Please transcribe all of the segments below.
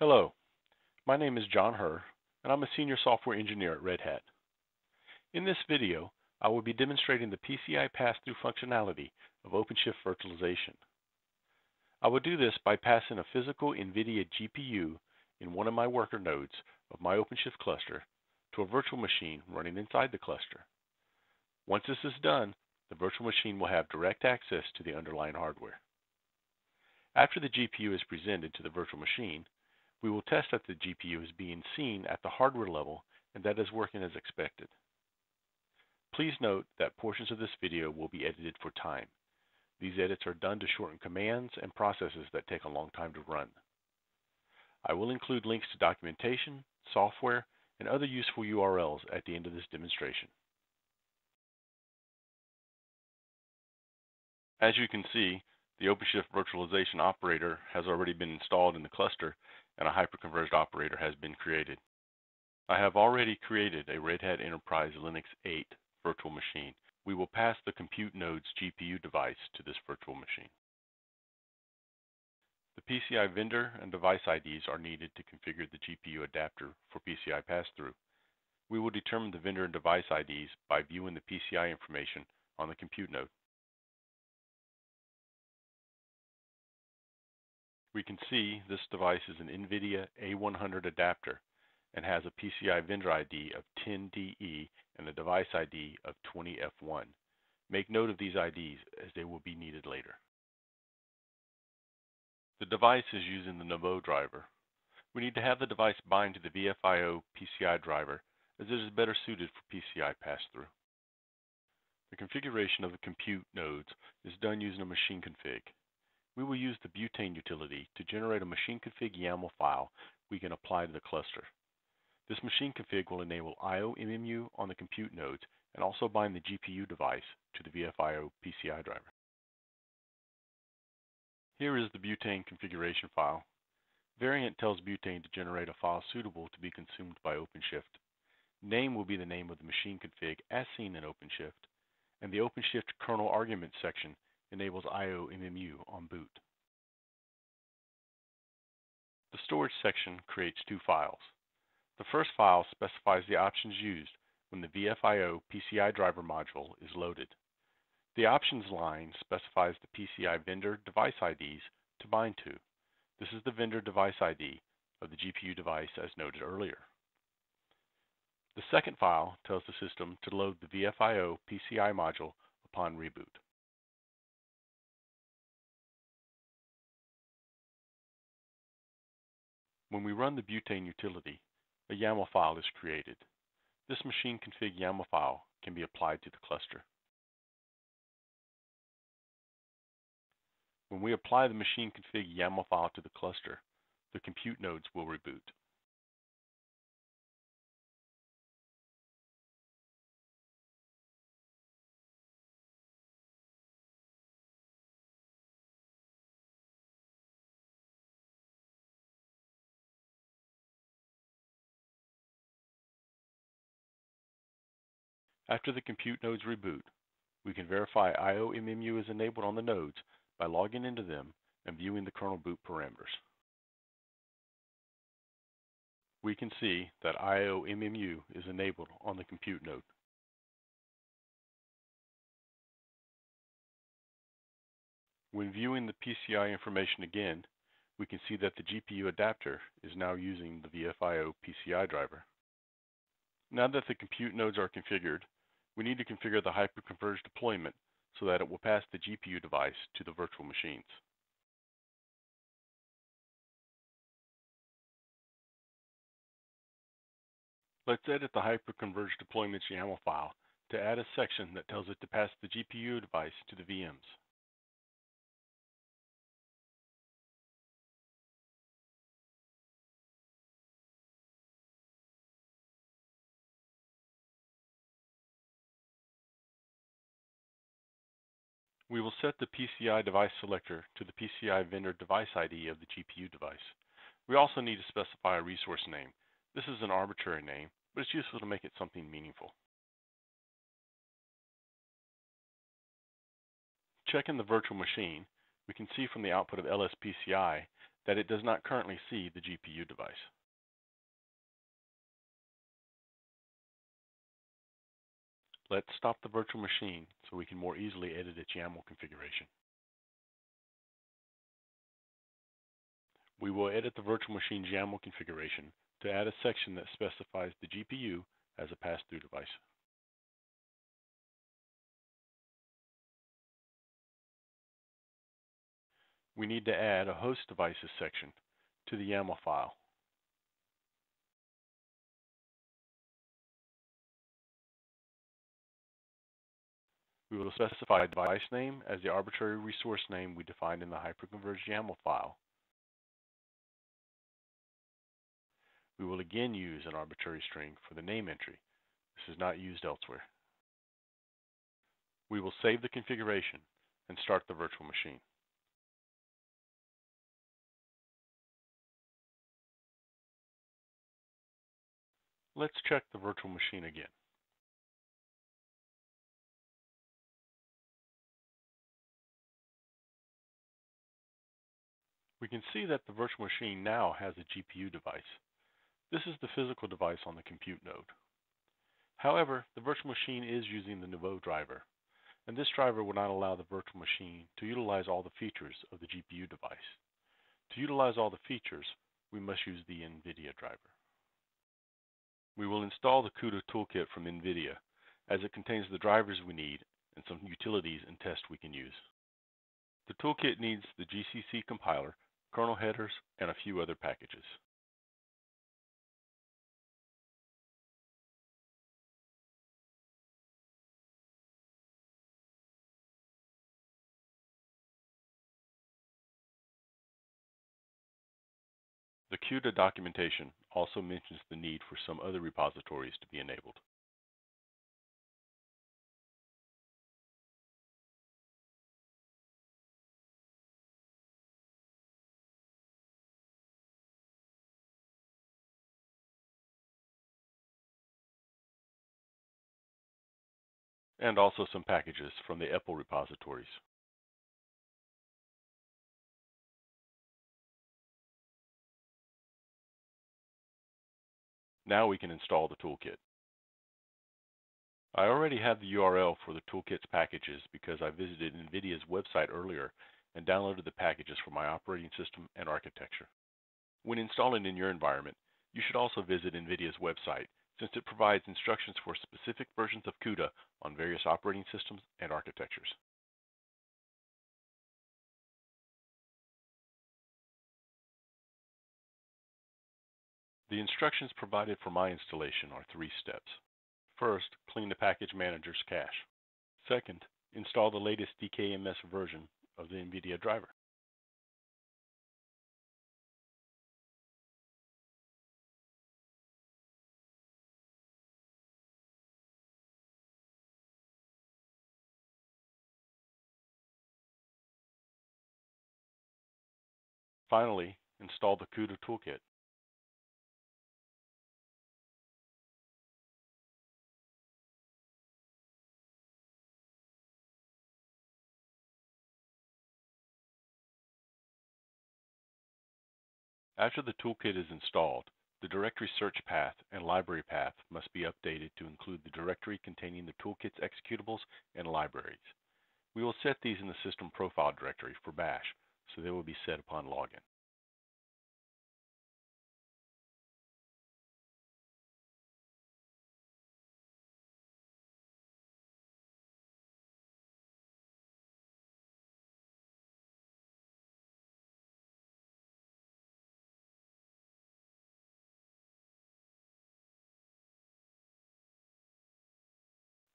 Hello, my name is John Herr, and I'm a Senior Software Engineer at Red Hat. In this video, I will be demonstrating the PCI pass-through functionality of OpenShift virtualization. I will do this by passing a physical NVIDIA GPU in one of my worker nodes of my OpenShift cluster to a virtual machine running inside the cluster. Once this is done, the virtual machine will have direct access to the underlying hardware. After the GPU is presented to the virtual machine, we will test that the GPU is being seen at the hardware level and that is working as expected. Please note that portions of this video will be edited for time. These edits are done to shorten commands and processes that take a long time to run. I will include links to documentation, software, and other useful URLs at the end of this demonstration. As you can see, the OpenShift virtualization operator has already been installed in the cluster and a hyperconverged operator has been created. I have already created a Red Hat Enterprise Linux 8 virtual machine. We will pass the compute node's GPU device to this virtual machine. The PCI vendor and device IDs are needed to configure the GPU adapter for PCI pass-through. We will determine the vendor and device IDs by viewing the PCI information on the compute node. We can see this device is an NVIDIA A100 adapter and has a PCI vendor ID of 10DE and a device ID of 20F1. Make note of these IDs as they will be needed later. The device is using the Nouveau driver. We need to have the device bind to the VFIO PCI driver as it is better suited for PCI pass-through. The configuration of the compute nodes is done using a machine config we will use the butane utility to generate a machine config YAML file we can apply to the cluster. This machine config will enable IOMMU on the compute nodes and also bind the GPU device to the VFIO PCI driver. Here is the butane configuration file. Variant tells butane to generate a file suitable to be consumed by OpenShift. Name will be the name of the machine config as seen in OpenShift, and the OpenShift kernel arguments section enables IOMMU on boot. The storage section creates two files. The first file specifies the options used when the VFIO PCI driver module is loaded. The options line specifies the PCI vendor device IDs to bind to. This is the vendor device ID of the GPU device as noted earlier. The second file tells the system to load the VFIO PCI module upon reboot. When we run the butane utility, a YAML file is created. This machine config YAML file can be applied to the cluster. When we apply the machine config YAML file to the cluster, the compute nodes will reboot. After the compute nodes reboot, we can verify IOMMU is enabled on the nodes by logging into them and viewing the kernel boot parameters. We can see that IOMMU is enabled on the compute node. When viewing the PCI information again, we can see that the GPU adapter is now using the VFIO PCI driver. Now that the compute nodes are configured, we need to configure the hyperconverged deployment so that it will pass the GPU device to the virtual machines. Let's edit the hyperconverged deployments YAML file to add a section that tells it to pass the GPU device to the VMs. We will set the PCI device selector to the PCI vendor device ID of the GPU device. We also need to specify a resource name. This is an arbitrary name, but it's useful to make it something meaningful. Checking the virtual machine, we can see from the output of LSPCI that it does not currently see the GPU device. Let's stop the virtual machine so we can more easily edit its YAML configuration. We will edit the virtual machine's YAML configuration to add a section that specifies the GPU as a pass-through device. We need to add a host devices section to the YAML file. We will specify device name as the arbitrary resource name we defined in the hyperconverged YAML file. We will again use an arbitrary string for the name entry. This is not used elsewhere. We will save the configuration and start the virtual machine. Let's check the virtual machine again. We can see that the virtual machine now has a GPU device. This is the physical device on the compute node. However, the virtual machine is using the Nouveau driver, and this driver will not allow the virtual machine to utilize all the features of the GPU device. To utilize all the features, we must use the NVIDIA driver. We will install the CUDA toolkit from NVIDIA as it contains the drivers we need and some utilities and tests we can use. The toolkit needs the GCC compiler, kernel headers, and a few other packages. The CUDA documentation also mentions the need for some other repositories to be enabled. And also some packages from the EPEL repositories. Now we can install the toolkit. I already have the URL for the toolkit's packages because I visited NVIDIA's website earlier and downloaded the packages for my operating system and architecture. When installing in your environment, you should also visit NVIDIA's website since it provides instructions for specific versions of CUDA on various operating systems and architectures. The instructions provided for my installation are three steps. First, clean the package manager's cache. Second, install the latest DKMS version of the NVIDIA driver. Finally, install the CUDA toolkit. After the toolkit is installed, the directory search path and library path must be updated to include the directory containing the toolkit's executables and libraries. We will set these in the system profile directory for bash, so they will be set upon login.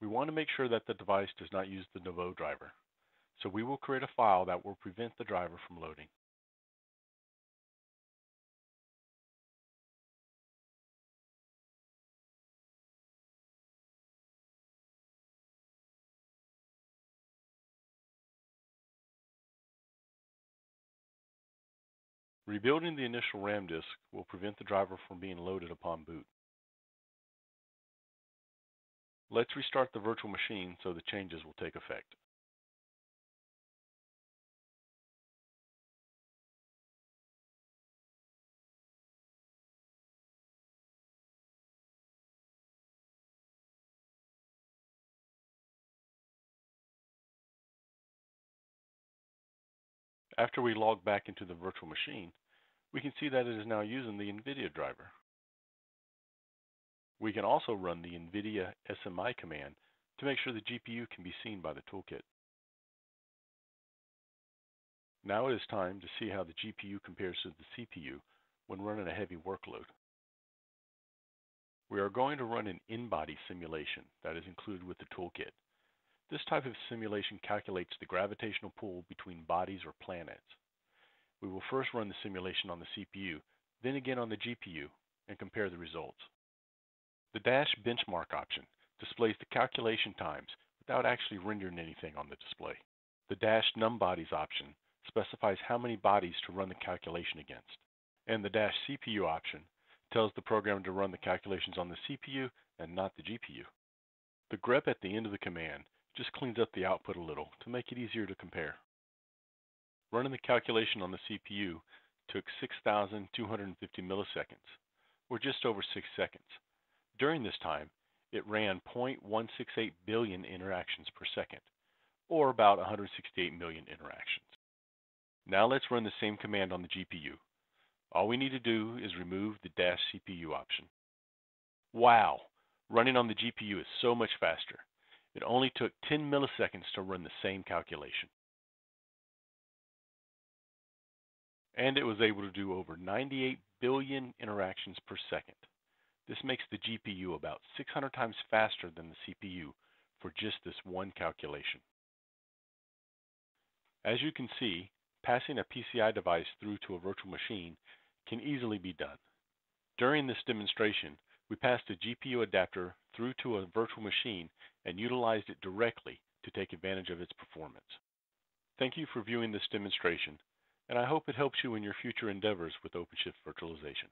We want to make sure that the device does not use the Nouveau driver, so we will create a file that will prevent the driver from loading. Rebuilding the initial RAM disk will prevent the driver from being loaded upon boot. Let's restart the virtual machine so the changes will take effect. After we log back into the virtual machine, we can see that it is now using the NVIDIA driver. We can also run the NVIDIA SMI command to make sure the GPU can be seen by the toolkit. Now it is time to see how the GPU compares to the CPU when running a heavy workload. We are going to run an n-body simulation that is included with the toolkit. This type of simulation calculates the gravitational pull between bodies or planets. We will first run the simulation on the CPU, then again on the GPU, and compare the results. The dash benchmark option displays the calculation times without actually rendering anything on the display. The dash numbodies option specifies how many bodies to run the calculation against. And the dash CPU option tells the program to run the calculations on the CPU and not the GPU. The grep at the end of the command just cleans up the output a little to make it easier to compare. Running the calculation on the CPU took 6,250 milliseconds, or just over 6 seconds. During this time, it ran 0.168 billion interactions per second, or about 168 million interactions. Now let's run the same command on the GPU. All we need to do is remove the dash CPU option. Wow! Running on the GPU is so much faster. It only took 10 milliseconds to run the same calculation. And it was able to do over 98 billion interactions per second. This makes the GPU about 600 times faster than the CPU for just this one calculation. As you can see, passing a PCI device through to a virtual machine can easily be done. During this demonstration, we passed a GPU adapter through to a virtual machine and utilized it directly to take advantage of its performance. Thank you for viewing this demonstration, and I hope it helps you in your future endeavors with OpenShift virtualization.